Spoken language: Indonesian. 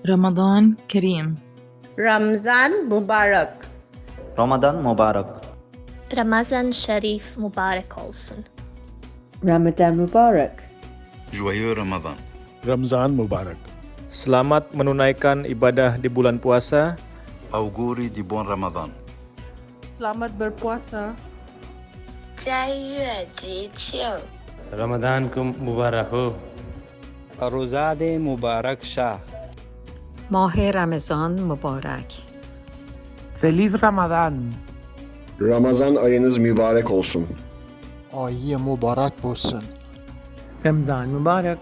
Ramadan Kerim. Ramzan Mubarak. Ramadan Mubarak. Ramazan syarif Mubarak olsun. Ramadan Mubarak. Joyeux Ramadan. Ramzan Mubarak. Selamat menunaikan ibadah di bulan puasa. Auguri di bulan Ramadan. Selamat berpuasa. Jai Ji Ramadan Mubarak Aruzade Mubarak Shah. ماه رمضان مبارک Feliz Ramadan. Ramazan ayınız mübarek olsun. Ayı mübarek olsun. Ramazan mübarek.